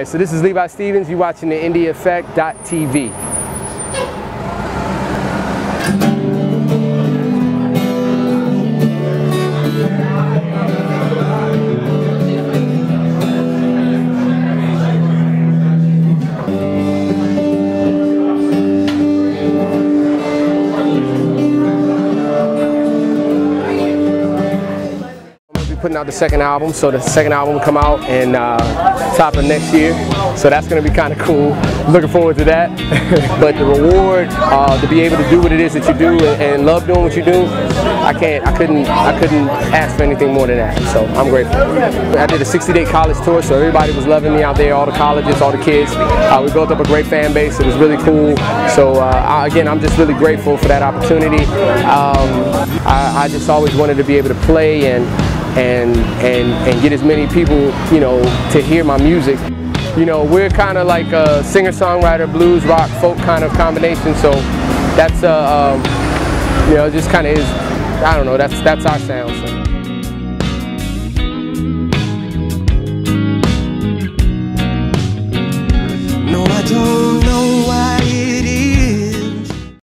right, so this is Levi Stephens. You're watching the IndieEffect.tv. putting out the second album, so the second album will come out in uh, top of next year. So that's going to be kind of cool. Looking forward to that. but the reward uh, to be able to do what it is that you do and, and, love doing what you do, I can't, I couldn't, I couldn't ask for anything more than that. So I'm grateful. I did a 60-day college tour, so everybody was loving me out there, all the colleges, all the kids. Uh, we built up a great fan base. It was really cool. So uh, again, I'm just really grateful for that opportunity. Um, I, I just always wanted to be able to play and and and and get as many people you know to hear my music you know we're kind of like a singer-songwriter blues rock folk kind of combination so that's uh um, you know just kind of is I don't know that's that's our sound so.